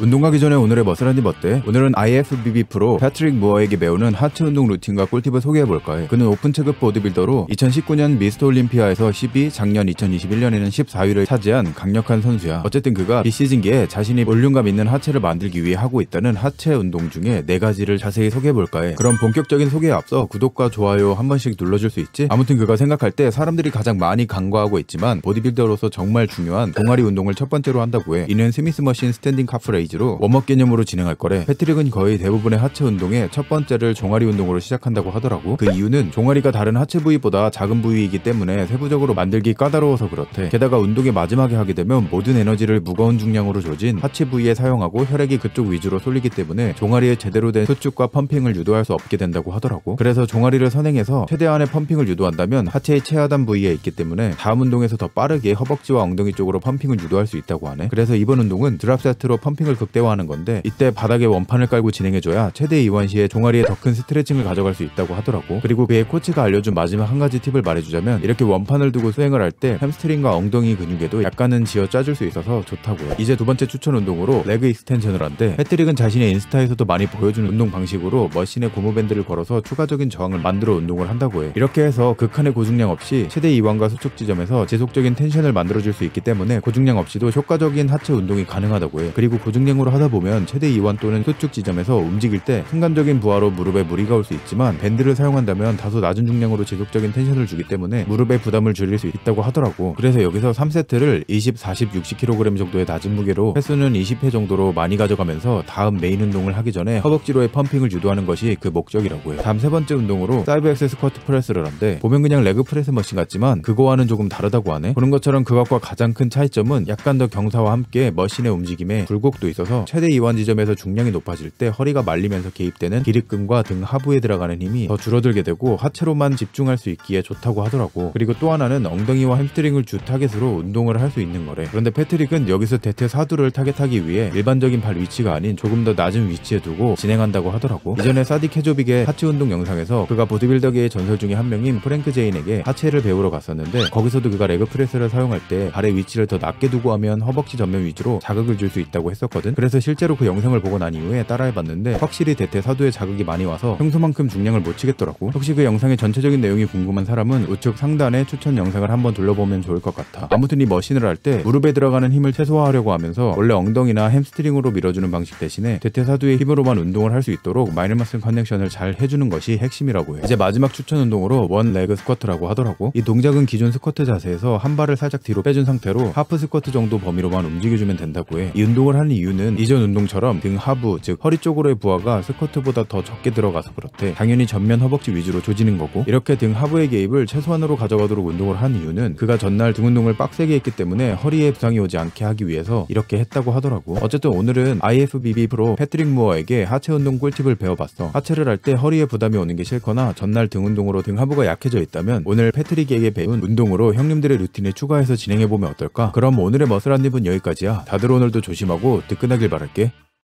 운동 가기 전에 오늘의 muscle 한 입 어때? 오늘은 IFBB 프로 패트릭 무어에게 배우는 하체 운동 루틴과 꿀팁을 소개해볼까 해. 그는 오픈 체급 보디빌더로 2019년 미스터 올림피아에서 12, 작년 2021년에는 14위를 차지한 강력한 선수야. 어쨌든 그가 비시즌기에 자신이 볼륨감 있는 하체를 만들기 위해 하고 있다는 하체 운동 중에 4가지를 자세히 소개해볼까 해. 그럼 본격적인 소개에 앞서 구독과 좋아요 한 번씩 눌러줄 수 있지? 아무튼 그가 생각할 때 사람들이 가장 많이 간과하고 있지만 보디빌더로서 정말 중요한 종아리 운동을 첫 번째로 한다고 해. 이는 Smith machine standing calf raise로 warm-up 개념으로 진행할 거래. 패트릭은 거의 대부분의 하체 운동의 첫 번째를 종아리 운동으로 시작한다고 하더라고. 그 이유는 종아리가 다른 하체 부위보다 작은 부위이기 때문에 세부적으로 만들기 까다로워서 그렇대. 게다가 운동의 마지막에 하게 되면 모든 에너지를 무거운 중량으로 조진 하체 부위에 사용하고 혈액이 그쪽 위주로 쏠리기 때문에 종아리에 제대로 된 수축과 pumping을 유도할 수 없게 된다고 하더라고. 그래서 종아리를 선행해서 최대한의 pumping을 유도한다면 하체의 최하단 부위에 있기 때문에 다음 운동에서 더 빠르게 허벅지와 엉덩이 쪽으로 pumping을 유도할 수 있다고 하네. 그래서 이번 운동은 drop set로 pumping을 극대화하는 건데 이때 바닥에 원판을 깔고 진행해줘야 최대 이완 시에 종아리에 더 큰 스트레칭을 가져갈 수 있다고 하더라고. 그리고 그의 코치가 알려준 마지막 한 가지 팁을 말해주자면 이렇게 원판을 두고 수행을 할 때 햄스트링과 엉덩이 근육에도 약간은 쥐어 짜줄 수 있어서 좋다고 해. 이제 두 번째 추천 운동으로 leg extension을 한대. 패트릭은 자신의 인스타에서도 많이 보여주는 운동 방식으로 machine에 고무밴드를 걸어서 추가적인 저항을 만들어 운동을 한다고 해. 이렇게 해서 극한의 고중량 없이 최대 이완과 수축 지점에서 지속적인 tension을 만들어줄 수 있기 때문에 고중량 없이도 효과적인 하체 운동이 가능하다고 해. 그리고 고중량으로 하다 보면 최대 이완 또는 수축 지점에서 움직일 때 순간적인 부하로 무릎에 무리가 올 수 있지만 밴드를 사용한다면 다소 낮은 중량으로 지속적인 tension을 주기 때문에 무릎의 부담을 줄일 수 있다고 하더라고. 그래서 여기서 3세트를 20, 40, 60kg 정도의 낮은 무게로 횟수는 20회 정도로 많이 가져가면서 다음 메인 운동을 하기 전에 허벅지로의 pumping을 유도하는 것이 그 목적이라고 해. 다음 세 번째 운동으로 Cybex squat press를 한대. 보면 그냥 leg press machine 같지만 그거와는 조금 다르다고 하네. 보는 것처럼 그것과 가장 큰 차이점은 약간 더 경사와 함께 machine의 움직임에 굴곡도 있어서 최대 이완 지점에서 중량이 높아질 때 허리가 말리면서 개입되는 기립근과 등 하부에 들어가는 힘이 더 줄어들게 되고 하체로만 집중할 수 있기에 좋다고 하더라고. 그리고 또 하나는 엉덩이와 햄스트링을 주 타겟으로 운동을 할 수 있는 거래. 그런데 패트릭은 여기서 대퇴 사두를 타겟하기 위해 일반적인 발 위치가 아닌 조금 더 낮은 위치에 두고 진행한다고 하더라고. 이전에 사딕 헤조빅의 하체 운동 영상에서 그가 보디빌더계의 전설 중에 한 명인 프랭크 제인에게 하체를 배우러 갔었는데 거기서도 그가 leg press를 사용할 때 발의 위치를 더 낮게 두고 하면 허벅지 전면 위주로 자극을 줄 수 있다고 했었거든. 그래서 실제로 그 영상을 보고 난 이후에 따라해봤는데 확실히 대퇴 사두에 자극이 많이 와서 평소만큼 중량을 못 치겠더라고. 혹시 그 영상의 전체적인 내용이 궁금한 사람은 우측 상단에 추천 영상을 한번 둘러보면 좋을 것 같아. 아무튼 이 머신을 할 때 무릎에 들어가는 힘을 최소화하려고 하면서 원래 엉덩이나 햄스트링으로 밀어주는 방식 대신에 대퇴 사두의 힘으로만 운동을 할 수 있도록 mind muscle connection을 잘 해주는 것이 핵심이라고 해. 이제 마지막 추천 운동으로 one leg squat라고 하더라고. 이 동작은 기존 스쿼트 자세에서 한 발을 살짝 뒤로 빼준 상태로 half squat 정도 범위로만 움직여주면 된다고 해. 이 운동을 하는 이유 는 이전 운동처럼 등 하부 즉 허리 쪽으로의 부하가 스쿼트보다 더 적게 들어가서 그렇대. 당연히 전면 허벅지 위주로 조지는 거고 이렇게 등 하부의 개입을 최소한으로 가져가도록 운동을 한 이유는 그가 전날 등 운동을 빡세게 했기 때문에 허리에 부상이 오지 않게 하기 위해서 이렇게 했다고 하더라고. 어쨌든 오늘은 IFBB 프로 패트릭 무어에게 하체 운동 꿀팁을 배워봤어. 하체를 할 때 허리에 부담이 오는 게 싫거나 전날 등 운동으로 등 하부가 약해져 있다면 오늘 패트릭에게 배운 운동으로 형님들의 루틴에 추가해서 진행해보면 어떨까? 그럼 오늘의 머슬한 입은 여기까지야. 다들 오늘도 조심하고 뜨 끈하길 바랄게.